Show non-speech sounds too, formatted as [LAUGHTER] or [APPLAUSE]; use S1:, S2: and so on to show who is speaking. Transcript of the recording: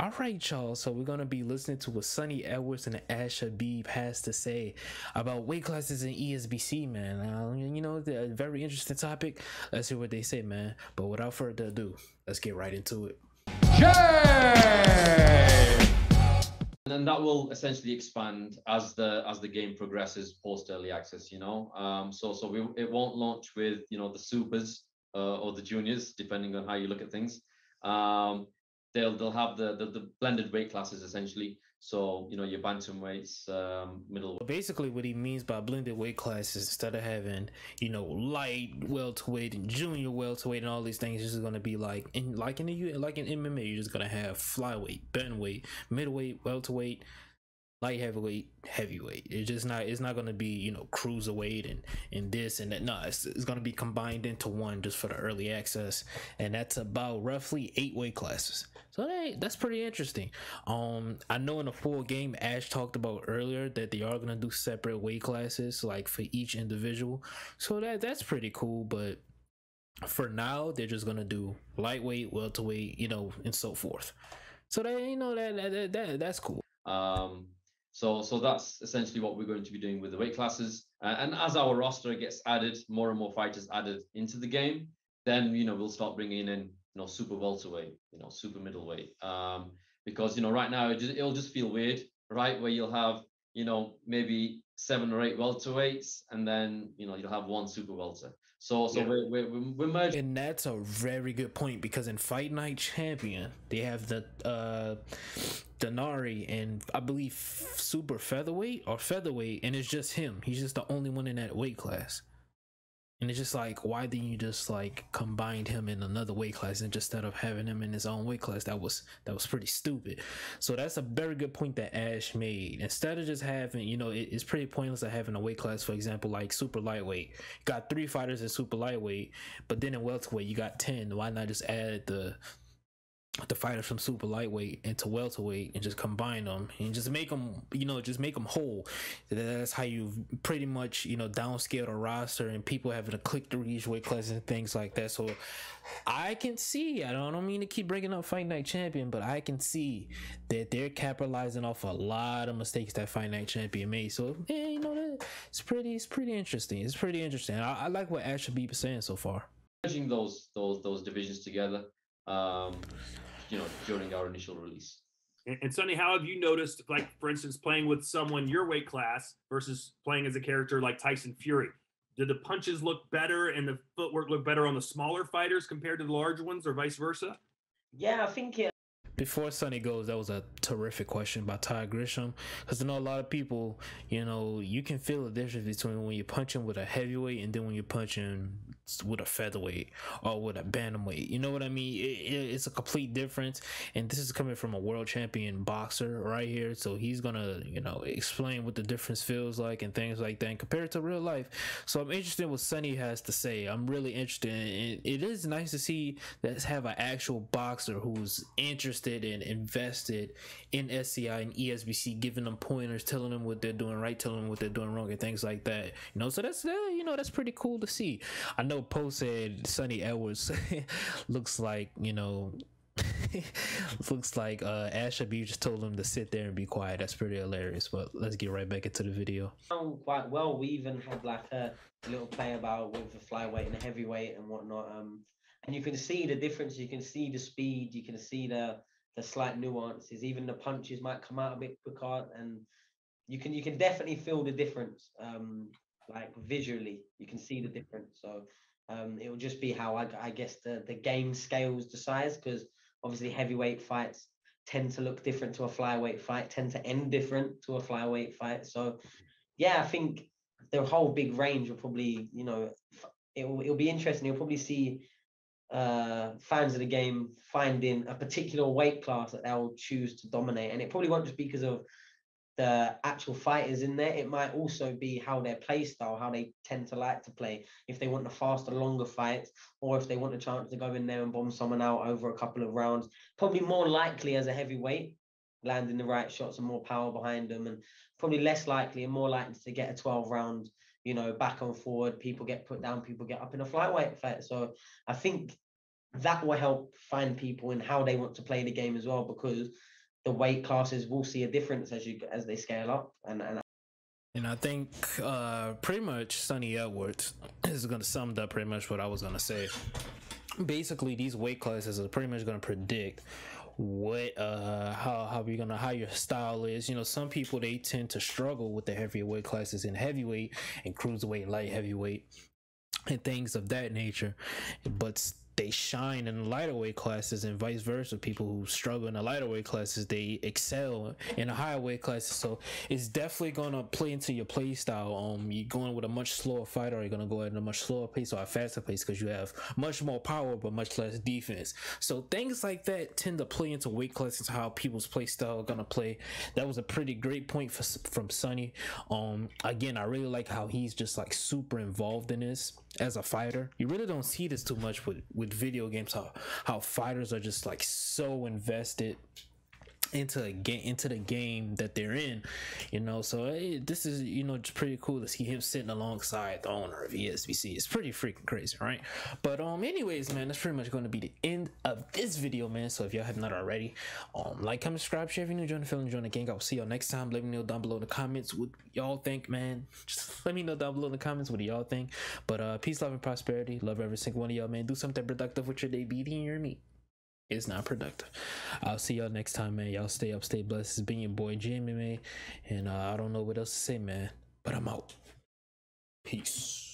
S1: All right, y'all. So we're gonna be listening to what Sunny Edwards and Ash Habib has to say about weight classes in ESBC, man. Uh, you know, a very interesting topic. Let's hear what they say, man. But without further ado, let's get right into it.
S2: And then that will essentially expand as the as the game progresses post early access. You know, um, so so we, it won't launch with you know the supers uh, or the juniors, depending on how you look at things. Um, they'll they'll have the, the, the blended weight classes essentially. So you know your bantam weights, um, middle.
S1: Basically, what he means by blended weight classes, instead of having you know light welterweight and junior welterweight and all these things, is going to be like in like in the like in MMA, you're just going to have flyweight, bantamweight, middleweight, welterweight, light heavyweight, heavyweight. It's just not. It's not going to be you know cruiserweight and and this and that. No, it's, it's going to be combined into one just for the early access, and that's about roughly eight weight classes. So hey, that's pretty interesting. Um, I know in the full game, Ash talked about earlier that they are gonna do separate weight classes, like for each individual. So that that's pretty cool. But for now, they're just gonna do lightweight, welterweight, you know, and so forth. So that you know that that, that that's cool.
S2: Um, so so that's essentially what we're going to be doing with the weight classes. Uh, and as our roster gets added, more and more fighters added into the game, then you know we'll start bringing in you know, super welterweight, you know, super middleweight. Um, because you know, right now it just, it'll just feel weird, right? Where you'll have, you know, maybe seven or eight welterweights, and then you know you'll have one super welter. So, so yeah. we're, we're we're merging.
S1: And that's a very good point because in Fight Night Champion they have the uh Denari and I believe super featherweight or featherweight, and it's just him. He's just the only one in that weight class. And it's just like, why didn't you just like combine him in another weight class and just instead of having him in his own weight class? That was that was pretty stupid. So that's a very good point that Ash made. Instead of just having, you know, it, it's pretty pointless of having a weight class, for example, like super lightweight. got three fighters in super lightweight, but then in welterweight you got ten. Why not just add the the fighters from super lightweight into welterweight and just combine them and just make them, you know, just make them whole. That's how you pretty much, you know, downscale the roster and people having to click through each weight class and things like that. So I can see, I don't, I don't mean to keep bringing up Fight Night Champion, but I can see that they're capitalizing off a lot of mistakes that Fight Night Champion made. So, yeah, you know, it's pretty, it's pretty interesting. It's pretty interesting. I, I like what Ash is saying so far.
S2: Those, those, those divisions together. Um, you know during our initial release.
S3: And, and Sunny, how have you noticed, like for instance, playing with someone your weight class versus playing as a character like Tyson Fury? Did the punches look better and the footwork look better on the smaller fighters compared to the large ones, or vice versa?
S4: Yeah, I think it,
S1: before Sunny goes, that was a terrific question by Ty Grisham. Because I know a lot of people, you know, you can feel the difference between when you're punching with a heavyweight and then when you're punching with a featherweight or with a bantamweight. You know what I mean? It, it, it's a complete difference. And this is coming from a world champion boxer right here. So he's going to, you know, explain what the difference feels like and things like that and compare it to real life. So I'm interested in what Sunny has to say. I'm really interested. In, it is nice to see that have an actual boxer who's interested interested and invested in SCI and ESBC, giving them pointers, telling them what they're doing right, telling them what they're doing wrong, and things like that. You know, so that's uh, you know that's pretty cool to see. I know Poe said Sunny Edwards [LAUGHS] looks like you know. [LAUGHS] looks like uh Ash Habib just told him to sit there and be quiet. That's pretty hilarious. But let's get right back into the video.
S4: Quite well. We even had like a little play about with the flyweight and the heavyweight and whatnot. Um, and you can see the difference. You can see the speed. You can see the the slight nuances. Even the punches might come out a bit quicker, and you can you can definitely feel the difference. Um, like visually, you can see the difference. So um, it will just be how I, I guess the the game scales size because obviously heavyweight fights tend to look different to a flyweight fight, tend to end different to a flyweight fight. So yeah, I think the whole big range will probably you know it'll it'll be interesting. You'll probably see uh, fans of the game finding a particular weight class that they'll choose to dominate. And it probably won't just be because of the actual fighters in there. It might also be how their play style, how they tend to like to play. If they want the faster, longer fights, or if they want a chance to go in there and bomb someone out over a couple of rounds. Probably more likely as a heavyweight, landing the right shots and more power behind them, and probably less likely and more likely to get a 12 round you know, back and forward. People get put down, people get up in a flyweight fight. So I think that will help find people in how they want to play the game as well because the weight classes will see a difference as you as they scale up and and
S1: And I think uh, pretty much Sunny Edwards is going to sum up pretty much what I was going to say. Basically, these weight classes are pretty much going to predict what uh how how you're gonna how your style is you know some people they tend to struggle with the heavier weight classes in heavyweight and cruiserweight light heavyweight and things of that nature but they shine in lighter weight classes and vice versa. People who struggle in the lighter weight classes, they excel in the higher weight classes. So it's definitely gonna play into your play style. Um, you're going with a much slower fighter, you're gonna go at a much slower pace or a faster pace because you have much more power but much less defense. So things like that tend to play into weight classes, how people's play style are gonna play. That was a pretty great point for, from Sunny. Um, again, I really like how he's just like super involved in this as a fighter. You really don't see this too much with with video games. How how fighters are just like so invested into a game into the game that they're in you know? So hey, this is you know just pretty cool to see him sitting alongside the owner of ESBC it's pretty freaking crazy right? But um anyways man that's pretty much going to be the end of this video man. So if y'all have not already um like comment subscribe share if you're new join the family join the gang. I'll see y'all next time. Let me know down below in the comments what y'all think man. Just [LAUGHS] let me know down below in the comments what do y'all think. But uh peace love and prosperity. Love every single one of y'all man. Do something productive with your day. Be hear me it's not productive. I'll see y'all next time, man. Y'all stay up, stay blessed. It's been your boy Jimmy, man. And uh, I don't know what else to say, man. But I'm out. Peace.